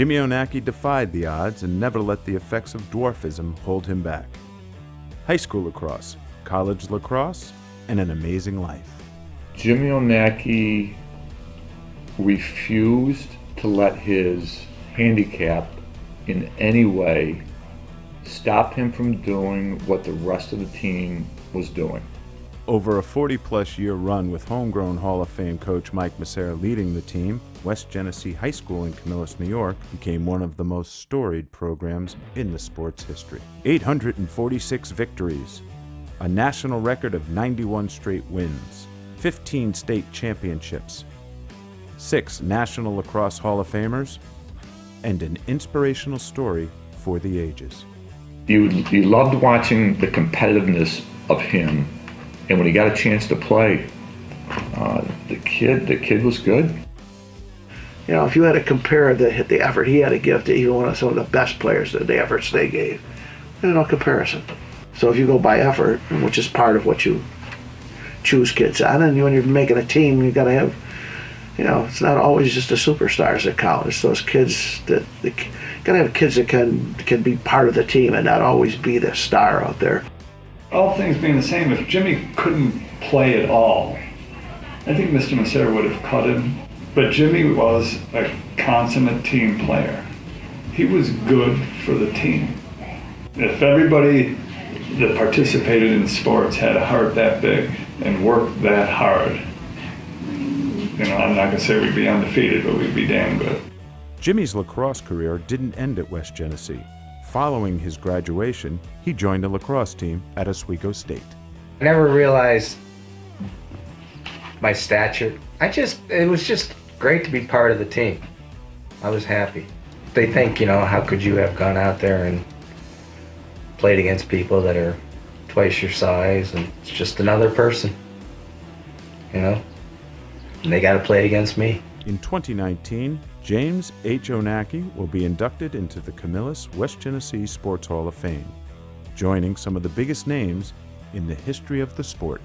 Jimmy Onaki defied the odds and never let the effects of dwarfism hold him back. High school lacrosse, college lacrosse, and an amazing life. Jimmy Onaki refused to let his handicap in any way stop him from doing what the rest of the team was doing. Over a 40 plus year run with homegrown Hall of Fame coach Mike Messere leading the team, West Genesee High School in Camillus, New York became one of the most storied programs in the sport's history. 846 victories, a national record of 91 straight wins, 15 state championships, six National Lacrosse Hall of Famers, and an inspirational story for the ages. You, you loved watching the competitiveness of him, and when he got a chance to play, uh, the kid the kid was good. You know, if you had to compare the the effort he had to give to even one of some of the best players, the, the efforts they gave, there's no comparison. So if you go by effort, which is part of what you choose kids on, and when you're making a team, you got to have, you know, it's not always just the superstars that count. It's those kids that, that got to have kids that can can be part of the team and not always be the star out there. All things being the same, if Jimmy couldn't play at all, I think Mr. Messere would have cut him. But Jimmy was a consummate team player. He was good for the team. If everybody that participated in sports had a heart that big and worked that hard, you know, I'm not going to say we'd be undefeated, but we'd be damn good. Jimmy's lacrosse career didn't end at West Genesee. Following his graduation, he joined a lacrosse team at Oswego State. I never realized my stature. I just, it was just great to be part of the team. I was happy. They think, you know, how could you have gone out there and played against people that are twice your size and it's just another person, you know? And they got to play against me. In 2019, James H. Onaki will be inducted into the Camillus West Genesee Sports Hall of Fame, joining some of the biggest names in the history of the sport.